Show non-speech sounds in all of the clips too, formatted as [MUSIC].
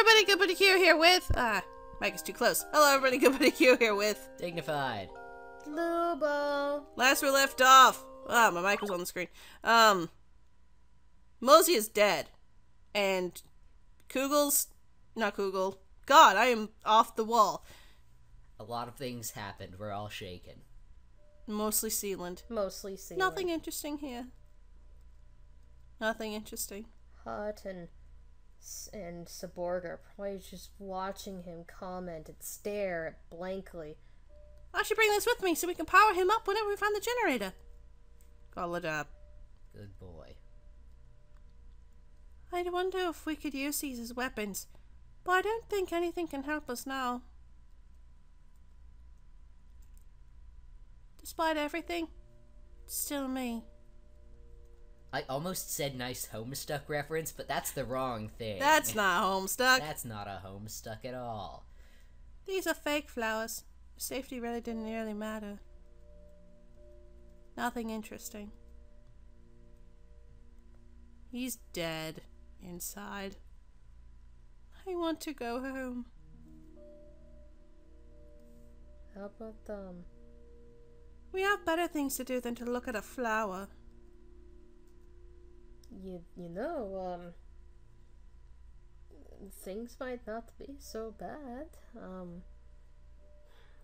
everybody, Goodbody Q here with. Ah, mic is too close. Hello, everybody, Goodbody Q here with. Dignified. Lubo. Last we left off. Ah, my mic was on the screen. Um, Mosey is dead, and Kugel's not Kugel. God, I am off the wall. A lot of things happened. We're all shaken. Mostly Sealand. Mostly Sealand. Nothing interesting here. Nothing interesting. Hut and and Seborga are probably just watching him comment and stare blankly. I should bring this with me so we can power him up whenever we find the generator. Call it up. Good boy. I wonder if we could use these as weapons, but I don't think anything can help us now. Despite everything, it's still me. I almost said nice Homestuck reference, but that's the wrong thing. That's not Homestuck. That's not a Homestuck at all. These are fake flowers. Safety really didn't really matter. Nothing interesting. He's dead inside. I want to go home. How about them? We have better things to do than to look at a flower. You you know, um things might not be so bad. Um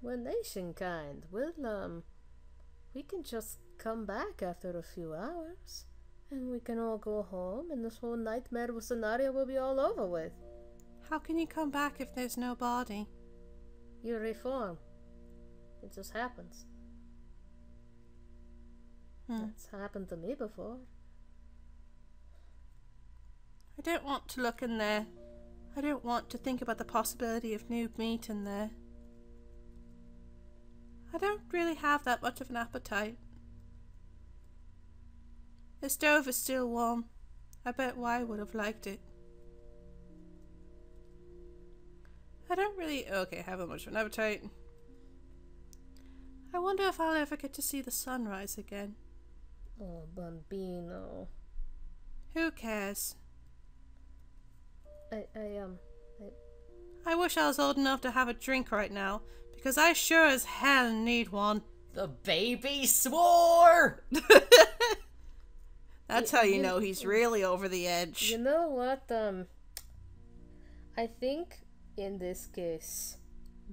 we're nation kind. We'll um we can just come back after a few hours. And we can all go home and this whole nightmare scenario will be all over with. How can you come back if there's no body? You reform. It just happens. Hmm. That's happened to me before. I don't want to look in there. I don't want to think about the possibility of new meat in there. I don't really have that much of an appetite. The stove is still warm. I bet Wy would have liked it. I don't really okay have a much of an appetite. I wonder if I'll ever get to see the sunrise again. Oh, Bambino. Who cares? I, I, um, I wish I was old enough to have a drink right now, because I sure as hell need one. The baby swore! [LAUGHS] That's how you you- know he's really over the edge. you know what, um, I think in this case,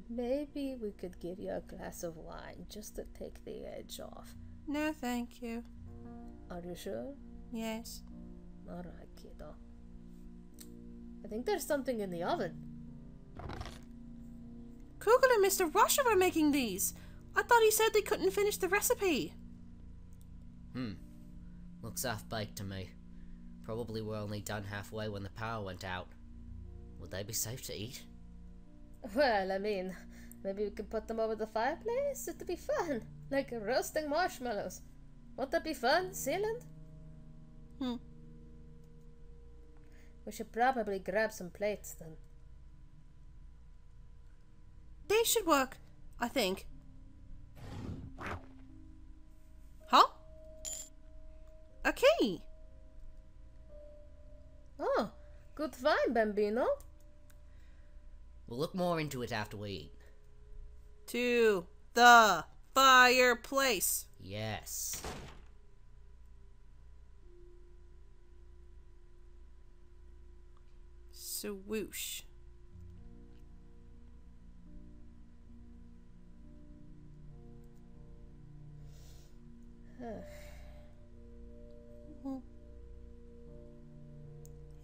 maybe we could give you a glass of wine just to take the edge off. No, thank you. Are you sure? Yes. Alright, kiddo. I think there's something in the oven. Kugel and Mr. Russia are making these. I thought he said they couldn't finish the recipe. Hmm. Looks off bite to me. Probably we're only done halfway when the power went out. Would they be safe to eat? Well, I mean, maybe we could put them over the fireplace. It'd be fun. Like roasting marshmallows. Won't that be fun, Sealand? Hmm. We should probably grab some plates then. They should work, I think. Huh? A key. Oh, good find, Bambino. We'll look more into it after we eat. To the fireplace. Yes. Swoosh.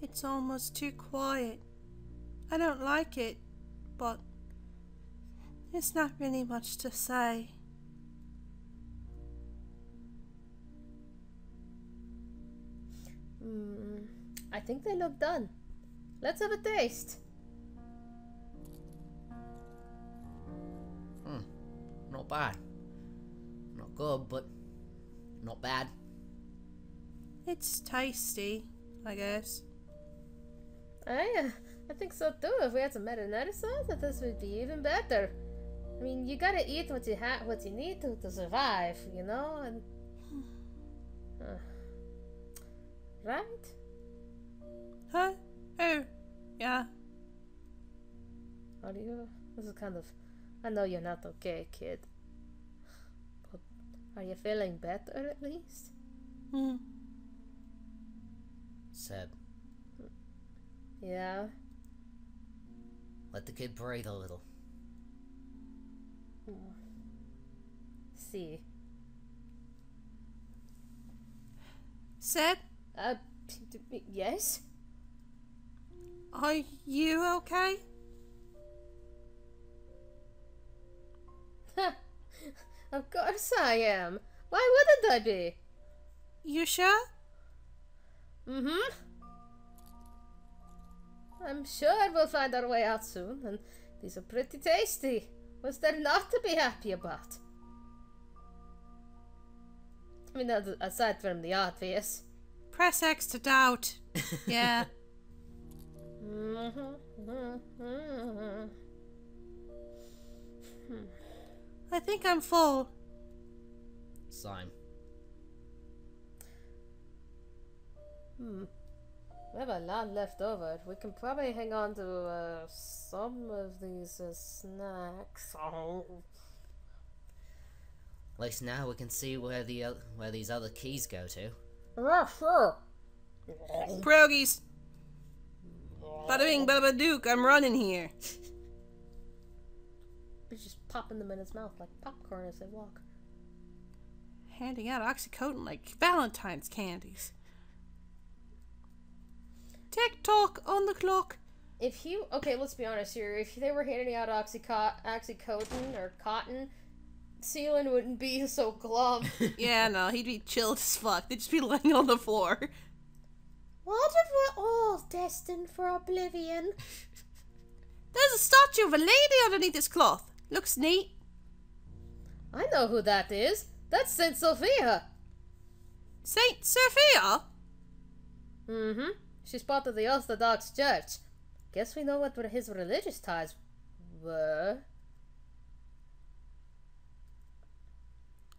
It's almost too quiet. I don't like it, but there's not really much to say. Hmm, I think they look done. Let's have a taste. Hmm. Not bad. Not good, but not bad. It's tasty, I guess. I, uh, I think so too. If we had some marinara sauce, that this would be even better. I mean, you gotta eat what you have, what you need to to survive, you know. And uh, [SIGHS] [SIGHS] right? Huh? Oh, yeah. Are you? This is kind of. I know you're not okay, kid. But are you feeling better at least? Hmm. Seb, Yeah. let the kid breathe a little. See. Seb, Uh, yes? Are you okay? [LAUGHS] of course I am. Why wouldn't I be? You sure? Mm-hmm. I'm sure we'll find our way out soon, and these are pretty tasty. What's there not to be happy about? I mean, aside from the obvious. Press X to doubt. [LAUGHS] Yeah. I think I'm full. Sign. Hmm. We have a lot left over. We can probably hang on to uh, some of these uh, snacks. Oh. At least now we can see where the oth- where these other keys go to. Yeah, sure. Pierogies. Bada bing, bada badook, I'm running here. He's just popping them in his mouth like popcorn as they walk. Handing out Oxycontin like Valentine's candies. Tick tock on the clock. If he okay, let's be honest here. If they were handing out oxyco- oxycodone or cotton, Sealand wouldn't be so glum. [LAUGHS] Yeah, no, he'd be chilled as fuck. They'd just be laying on the floor. What if we're all destined for oblivion? [LAUGHS] There's a statue of a lady underneath this cloth. Looks neat. I know who that is. That's Saint Sophia. Saint Sophia? Mm-hmm. She's part of the Orthodox Church. Guess we know what his religious ties were.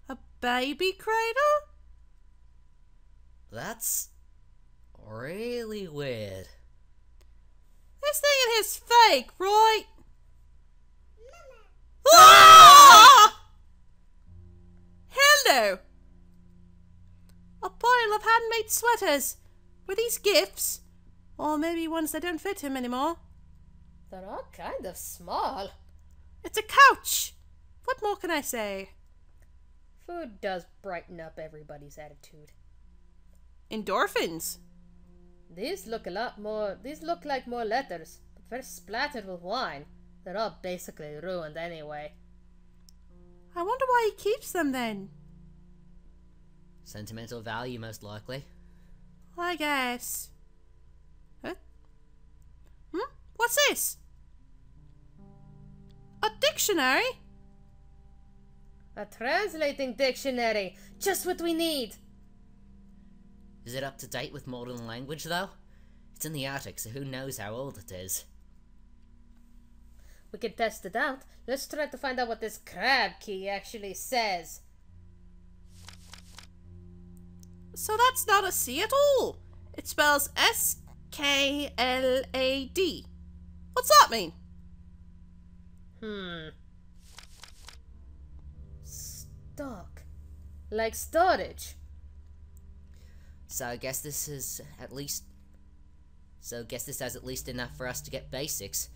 A baby cradle? That's really weird. This thing in his fake, right? Ah! Hello! A pile of handmade sweaters. Were these gifts? Or maybe ones that don't fit him anymore? They're all kind of small. It's a couch! What more can I say? Food does brighten up everybody's attitude. Endorphins. These look a lot more. These look like more letters, but they're splattered with wine. They're all basically ruined anyway. I wonder why he keeps them then. Sentimental value, most likely. I guess. Huh? Hmm? What's this? A dictionary? A translating dictionary, just what we need. Is it up to date with modern language, though? It's in the attic, so who knows how old it is. We can test it out. Let's try to find out what this crab key actually says. So that's not a C at all. It spells S K L A D. What's that mean? Hmm. Stock. Like storage. So I guess this is at least. So I guess this has at least enough for us to get basics.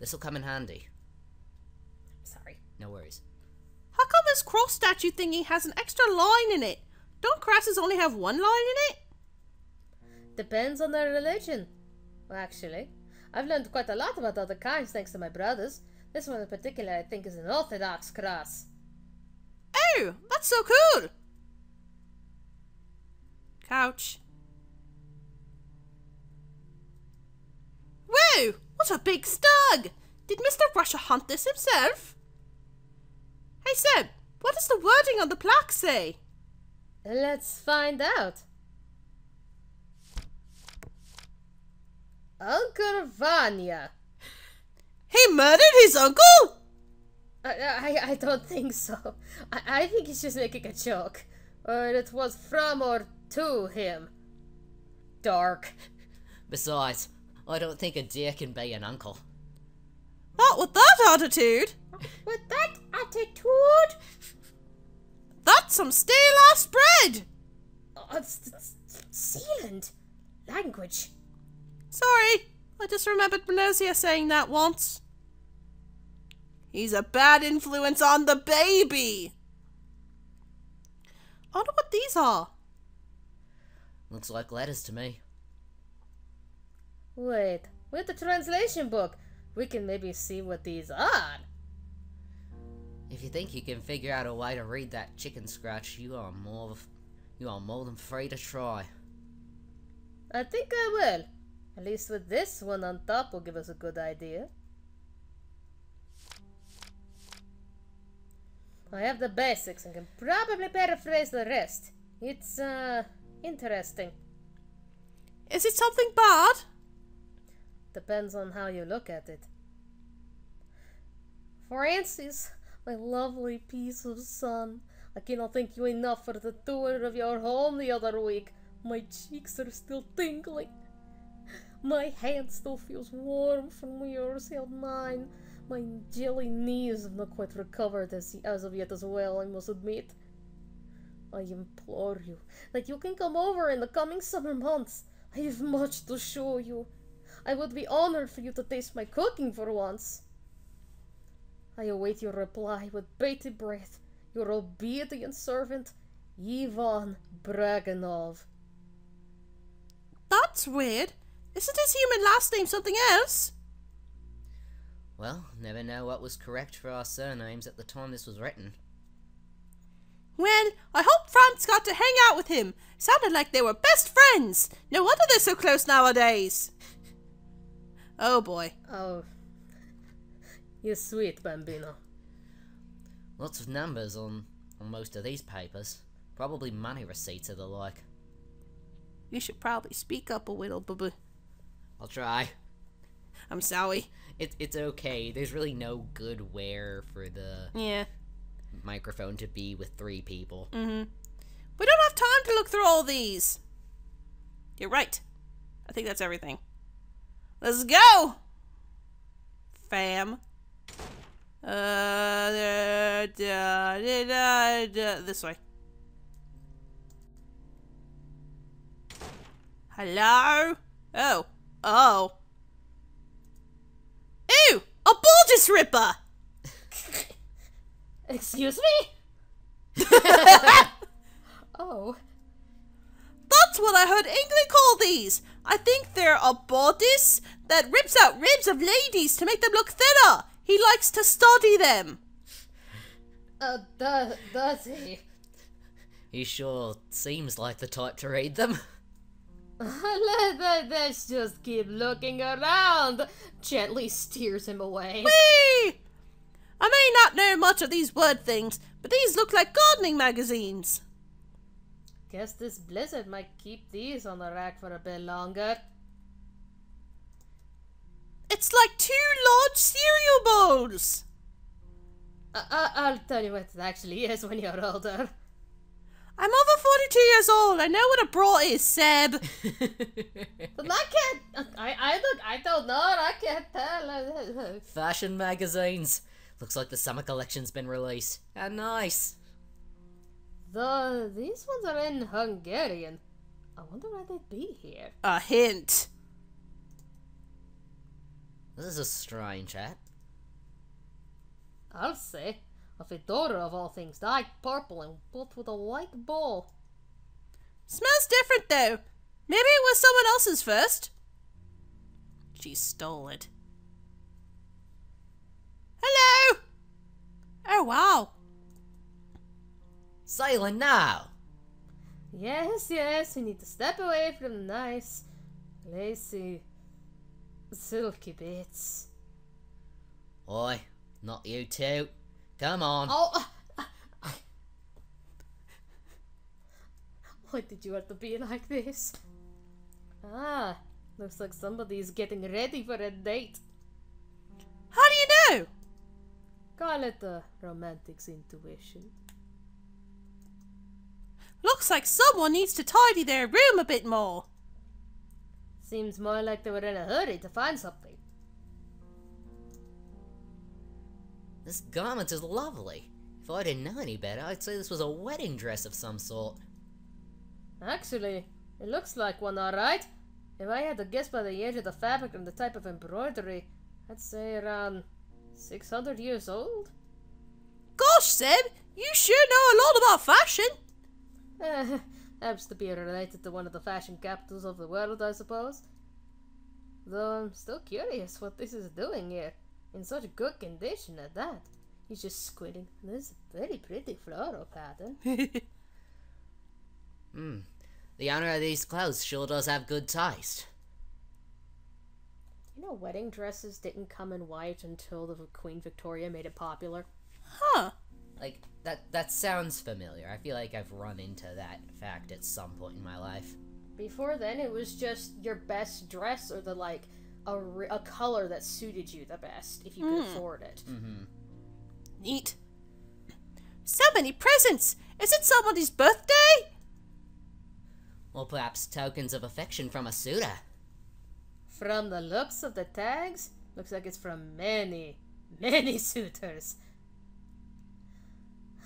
This'll come in handy. Sorry. No worries. How come this cross statue thingy has an extra line in it? Don't crosses only have one line in it? Depends on their religion. Well, actually, I've learned quite a lot about other kinds thanks to my brothers. This one in particular, I think, is an Orthodox cross. Oh, that's so cool. Couch. Whoa, what a big stug! Did Mr. Russia hunt this himself? Hey Seb, what does the wording on the plaque say? Let's find out. Uncle Vanya. He murdered his uncle? I, I, I don't think so. I, I think he's just making a joke. Or it was from or to him. Dark. Besides, I don't think a deer can be an uncle. Not with that attitude. With that attitude? That's some stale ass bread. Uh, it's, it's Sealand. Language. Sorry, I just remembered Molossia saying that once. He's a bad influence on the baby. I wonder what these are. Looks like letters to me. Wait, with the translation book, we can maybe see what these are. If you think you can figure out a way to read that chicken scratch, you are more of- you are more than free to try. I think I will. At least with this one on top will give us a good idea. I have the basics and can probably paraphrase the rest. It's, uh, interesting. Is it something bad? Depends on how you look at it. Francis, my lovely piece of sun, I cannot thank you enough for the tour of your home the other week. My cheeks are still tingling. My hand still feels warm from yours held mine. My jelly knees have not quite recovered as, as of yet as well, I must admit. I implore you that you can come over in the coming summer months. I have much to show you. I would be honored for you to taste my cooking for once. I await your reply with bated breath. Your obedient servant, Ivan Braganov. That's weird. Isn't his human last name something else? Well, never know what was correct for our surnames at the time this was written. Well, I hope Franz got to hang out with him. Sounded like they were best friends. No wonder they're so close nowadays. Oh boy. Oh, You're sweet bambino. Lots of numbers on, on most of these papers. Probably money receipts or the like. You should probably speak up a little, boo boo. I'll try. I'm sorry. It, it's okay. There's really no good wear for the Yeah. Microphone to be with three people. Mm-hmm. We don't have time to look through all these. You're right. I think that's everything. Let's go, fam. Uh, da, da, da, this way. Hello? Oh. Oh. Ew! A bodice ripper! Excuse me? [LAUGHS] oh, That's what I heard England call these. I think they're a bodice that rips out ribs of ladies to make them look thinner. He likes to study them. uh, does, does he? He sure seems like the type to read them. [LAUGHS] Let- let- Let's just keep looking around. Gently steers him away. Whee! I may not know much of these word things, but these look like gardening magazines. Guess this blizzard might keep these on the rack for a bit longer. It's like two large cereal bowls. Uh, uh, I'll tell you what it actually is when you're older. I'm over 42 years old. I know what a bra is, Seb. [LAUGHS] But I can't. I I look. I don't know. I can't tell. Fashion magazines. Looks like the summer collection's been released. How nice. The these ones are in Hungarian. I wonder why they'd be here. A hint. This is a strange hat. I'll say. Of a fedora of all things, dyed purple and put with a white ball. Smells different though. Maybe it was someone else's first. She stole it. Hello! Oh wow. Silent now! Yes, yes, we need to step away from the nice, lacy, silky bits. Oi, not you two. Come on. Oh! uh, [LAUGHS] Why did you have to be like this? Ah, looks like somebody's getting ready for a date. How do you know? Call it a romantic's intuition. Looks like someone needs to tidy their room a bit more. Seems more like they were in a hurry to find something. This garment is lovely. If I didn't know any better, I'd say this was a wedding dress of some sort. Actually, it looks like one alright. If I had to guess by the age of the fabric and the type of embroidery, I'd say around 600 years old. Gosh, Seb, you sure know a lot about fashion. Eh, [LAUGHS] happens to be related to one of the fashion capitals of the world, I suppose. Though I'm still curious what this is doing here, in such good condition at that. He's just squinting. This is a very pretty floral pattern. [LAUGHS] Hmm. The owner of these clothes sure does have good taste. You know, wedding dresses didn't come in white until the Queen Victoria made it popular. Huh. Like, that that sounds familiar. I feel like I've run into that fact at some point in my life. Before then, it was just your best dress or the like a, a color that suited you the best if you could afford it. Mm-hmm. Neat. So many presents. Is it somebody's birthday? Or perhaps tokens of affection from a suitor. From the looks of the tags, looks like it's from many, many [LAUGHS] suitors.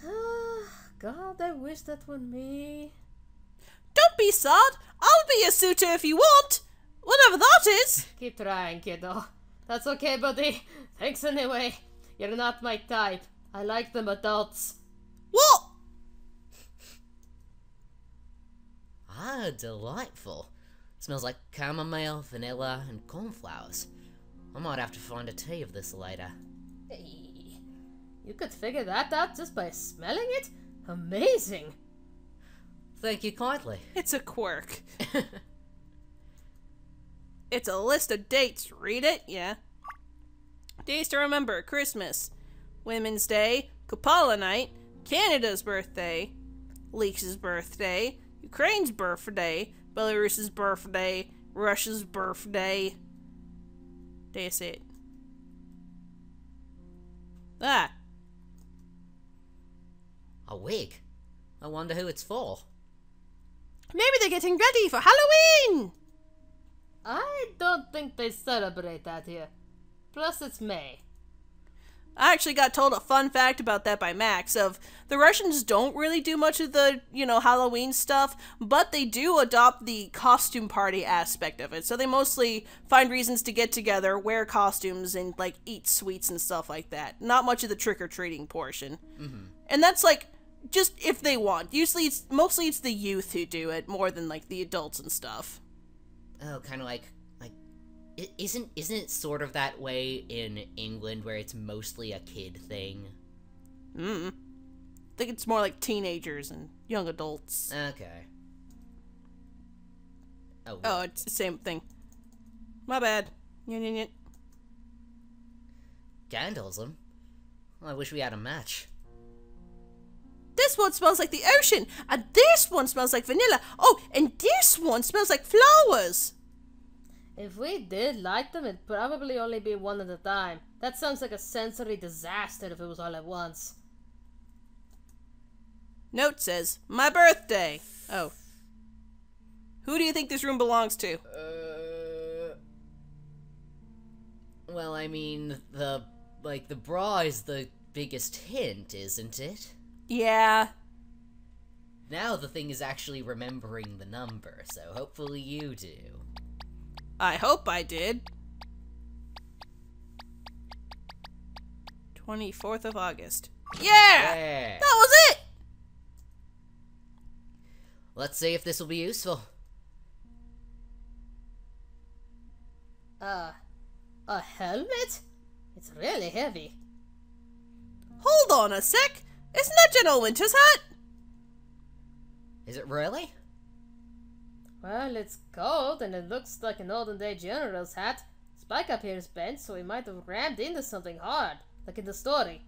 [SIGHS] God, I wish that were me. Don't be sad. I'll be a suitor if you want. Whatever that is. [LAUGHS] Keep trying, kiddo. That's okay, buddy. [LAUGHS] Thanks anyway. You're not my type. I like them adults. What? Ah, delightful. Smells like chamomile, vanilla, and cornflowers. I might have to find a tea of this later. Hey, you could figure that out just by smelling it? Amazing. Thank you kindly. [LAUGHS] It's a quirk. It's a list of dates. Read it? Yeah. Days to remember Christmas, Women's Day, Kupala Night, Canada's birthday, Leaks' birthday, Ukraine's birthday, Belarus's birthday, Russia's birthday. That's it. Ah, A wig? I wonder who it's for. maybe they're getting ready for Halloween! I don't think they celebrate that here. Plus, it's May. I actually got told a fun fact about that by Max of the Russians don't really do much of the, you know, Halloween stuff, but they do adopt the costume party aspect of it. So they mostly find reasons to get together, wear costumes and like eat sweets and stuff like that. Not much of the trick or treating portion. Mm-hmm. And that's like just if they want. Usually it's mostly it's the youth who do it more than like the adults and stuff. Oh, kind of like isn't isn't it sort of that way in England where it's mostly a kid thing? Mm. I think it's more like teenagers and young adults. Okay. Oh, Oh, it's the same thing. My bad. Yin, yin, yin. Gandalsm? I wish we had a match. This one smells like the ocean, and this one smells like vanilla. Oh, and this one smells like flowers. If we did like them, it'd probably only be one at a time. That sounds like a sensory disaster if it was all at once. Note says, my birthday. Oh. Who do you think this room belongs to? Uh. Well, I mean, the like the bra is the biggest hint, isn't it? Yeah. Now the thing is actually remembering the number, so hopefully you do. I hope I did. 24th of August. Yeah! Yeah. That was it! Let's see if this will be useful. Uh, a helmet? It's really heavy. Hold on a sec. Isn't that General Winter's hat? Is it really? Well, it's cold and it looks like an olden day general's hat. Spike up here is bent, so he might have rammed into something hard, like in the story.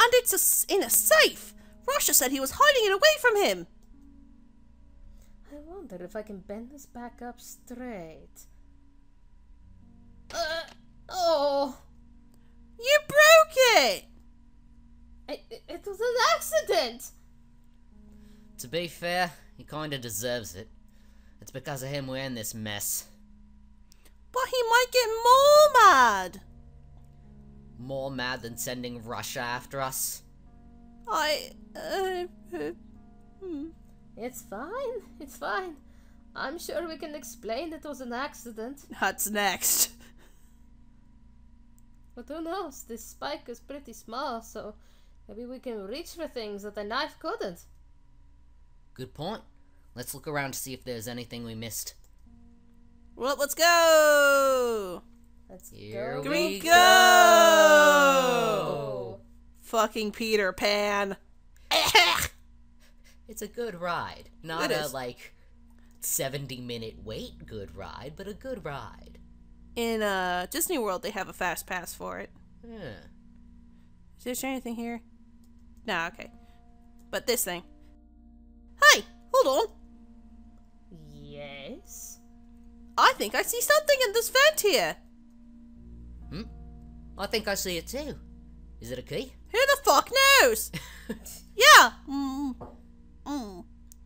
And it's a s in a safe. Russia said he was hiding it away from him. I wonder if I can bend this back up straight. Uh, oh, You broke it! it, it, it was an accident! To be fair, he kinda deserves it. It's because of him we're in this mess. But he might get more mad. more mad than sending Russia after us? I. Uh, uh, hmm. It's fine. It's fine. I'm sure we can explain it was an accident. What's next? But who knows? This spike is pretty small, so maybe we can reach for things that a knife couldn't. Good point. Let's look around to see if there's anything we missed. Well, let's go! Let's Here go. we we go! Oh. Fucking Peter Pan. [LAUGHS] It's a good ride. Not It a, is. like, 70 minute wait good ride, but a good ride. In uh, Disney World, they have a fast pass for it. Yeah. Is there anything here? Nah, okay. But this thing. Hold on. Yes. I think I see something in this vent here. Hmm? I think I see it too. Is it a key? Who the fuck knows? [LAUGHS] yeah. Mm. Mm.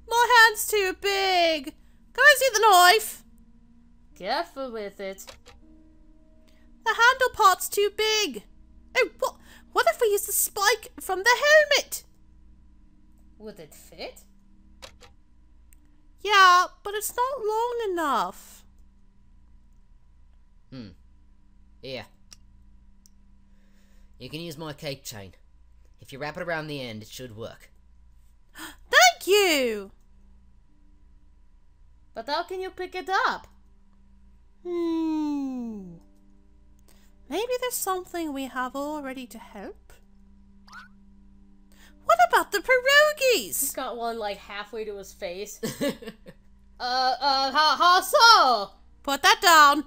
My hand's too big. Can I see the knife? Careful with it. The handle part's too big. Oh, what? What if we use the spike from the helmet? Would it fit? Yeah, but it's not long enough. Hmm. Here. You can use my cake chain. If you wrap it around the end, it should work. [GASPS] Thank you. But how can you pick it up? Hmm. Maybe there's something we have already to help. What about the He's pierogies? got one like halfway to his face. [LAUGHS] uh, uh, how, how so? Put that down.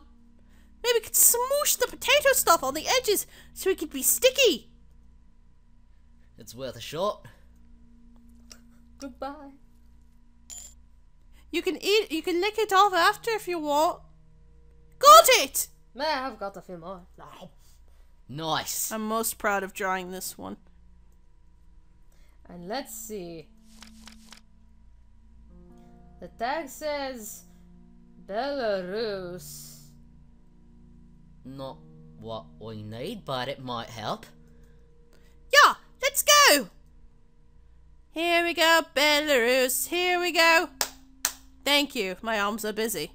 Maybe we could smoosh the potato stuff on the edges so it could be sticky. it's worth a shot. Goodbye. You can eat. You can lick it off after if you want. Got it. May I have got a few more? No. Nice. I'm most proud of drawing this one. And let's see. The tag says Belarus. Not what we need, but it might help. Yeah, let's go. Here we go, Belarus. Here we go. Thank you. My arms are busy.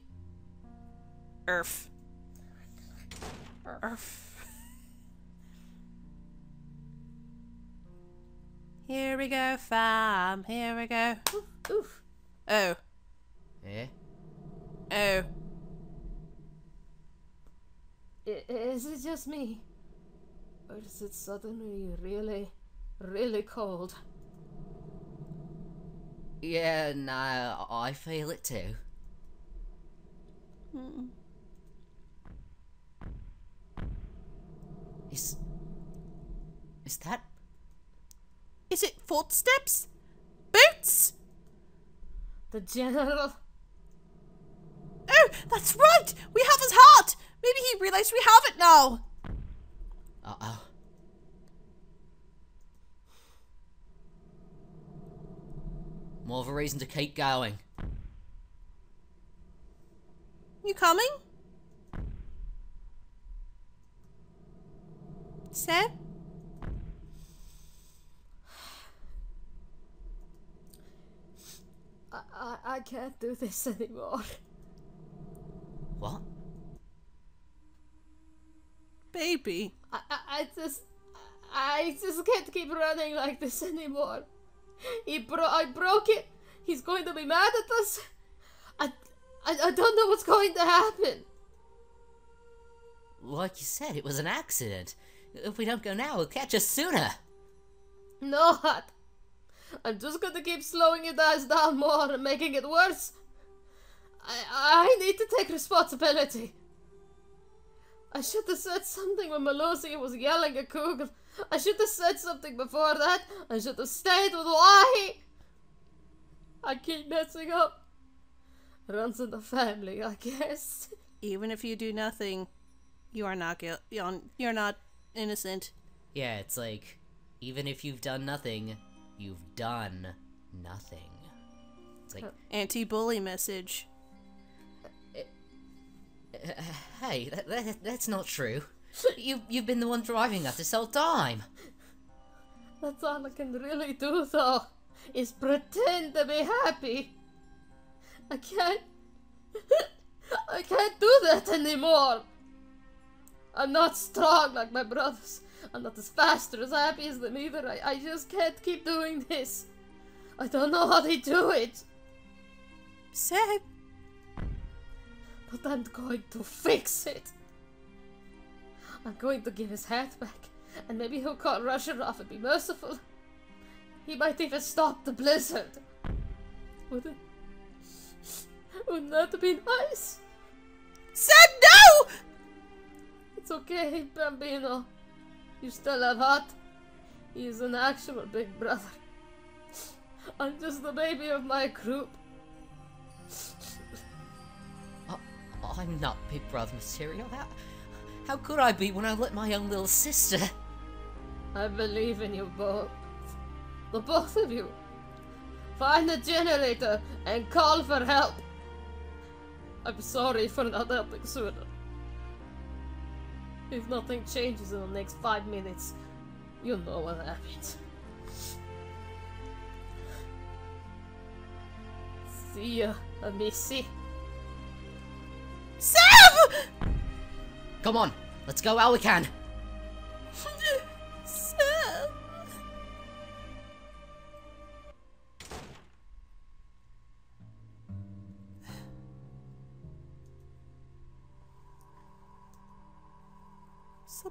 Earth. Earth. Here we go, fam. Here we go. Oof. Oh. Yeah? Oh. I- is it just me? Or is it suddenly really, really cold? Yeah, no, I feel it too. Mm. Is. Is that. Is it footsteps? Boots? The general. Oh, that's right! We have his heart! Maybe he realized we have it now! Uh oh. More of a reason to keep going. You coming? Sam? I, I, I can't do this [LAUGHS] anymore. What? Baby. I, I, I just. I just can't keep running like this anymore. He bro- I broke it. He's going to be mad at us. I, I, I don't know what's going to happen. Like you said, it was an accident. If we don't go now, he'll catch us sooner. No, not. I'm just gonna keep slowing you guys down more and making it worse. I, I need to take responsibility. I should have said something when Molossia was yelling at Kugel. I should have said something before that. I should have stayed with Wy. I keep messing up. Runs in the family, I guess. Even if you do nothing, you are not guilty. You're not innocent. Yeah, it's like, even if you've done nothing, you've done nothing. It's like, uh, Anti bully message. [LAUGHS] hey, that, that, that's not true. You, you've been the one driving us this whole time. That's all I can really do, though, is pretend to be happy. I can't. [LAUGHS] I can't do that anymore. I'm not strong like my brothers. I'm not as fast or as happy as them either. I, I just can't keep doing this. I don't know how they do it, Seb, but I'm going to fix it. I'm going to give his hat back, and maybe he'll cut Russia off and be merciful. He might even stop the blizzard. Wouldn't, wouldn't that be nice? Seb, no! It's okay, Bambino. You still have heart. He is an actual big brother. I'm just the baby of my group. I, I'm not Big Brother material. How, how could I be when I let my own little sister? I believe in you both. The both of you. Find the generator and call for help. I'm sorry for not helping sooner. If nothing changes in the next five minutes, you'll know what happens. See ya, Amici. Seb! Come on, let's go while we can. [LAUGHS]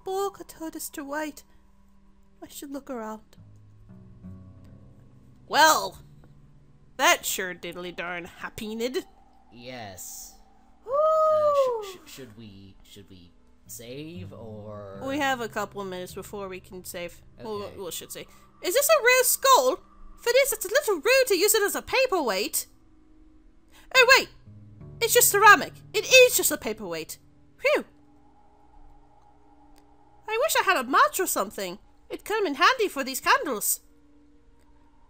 Seborga told us to wait. I should look around. Well, that sure diddly darn happined. Yes. Uh, sh- sh- should we should we save or We have a couple of minutes before we can save. Well, we should say. Is this a real skull? For this, it's a little rude to use it as a paperweight. Oh, wait! It's just ceramic. It is just a paperweight. Phew! I wish I had a match or something. It'd come in handy for these candles.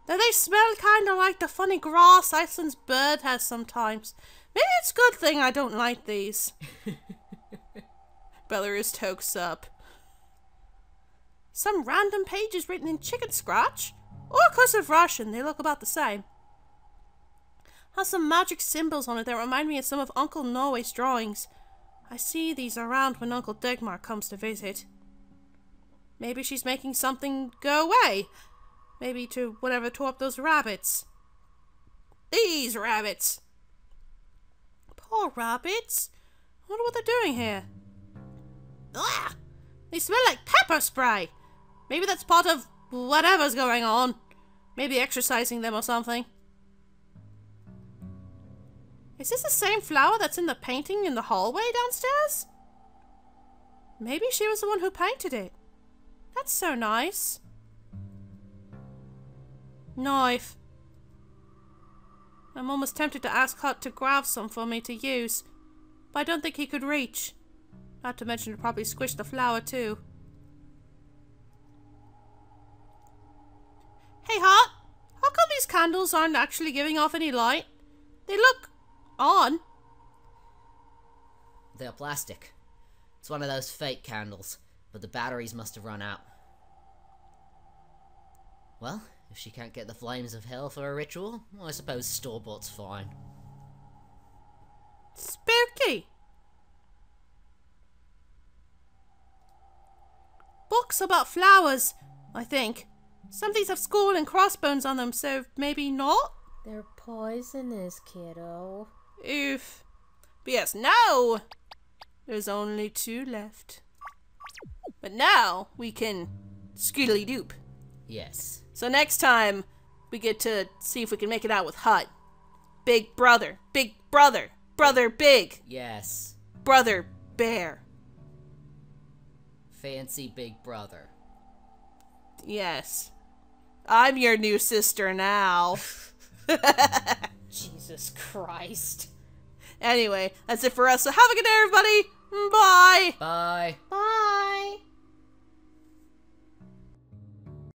Though they smell kinda like the funny grass Iceland's bird has sometimes. Maybe it's a good thing I don't like these. [LAUGHS] Belarus tokes up. Some random pages written in chicken scratch or cursive Russian. They look about the same. Has some magic symbols on it that remind me of some of Uncle Norway's drawings. I see these around when Uncle Degmar comes to visit. Maybe she's making something go away. Maybe to whatever tore up those rabbits. These rabbits. Poor rabbits. I wonder what they're doing here. Ugh! They smell like pepper spray. Maybe that's part of whatever's going on. Maybe exercising them or something. Is this the same flower that's in the painting in the hallway downstairs? Maybe she was the one who painted it. That's so nice. Knife. I'm almost tempted to ask Hut to grab some for me to use, but I don't think he could reach. Not to mention it'd probably squish the flower too. Hey Hut, how come these candles aren't actually giving off any light? They look on. They're plastic. It's one of those fake candles, but the batteries must have run out. Well, if she can't get the flames of hell for a ritual, I suppose store-bought's fine. Spooky. Books about flowers, I think. Some of these have skull and crossbones on them, so maybe not? They're poisonous, kiddo. Oof. But yes, now there's only two left. But now we can skiddly doop. Yes. So next time we get to see if we can make it out with Hut. Big brother, big brother, brother big, Yes. brother bear. Fancy big brother. Yes. I'm your new sister now. [LAUGHS] [LAUGHS] Jesus Christ. anyway, that's it for us. So have a good day, everybody. Bye. Bye. Bye.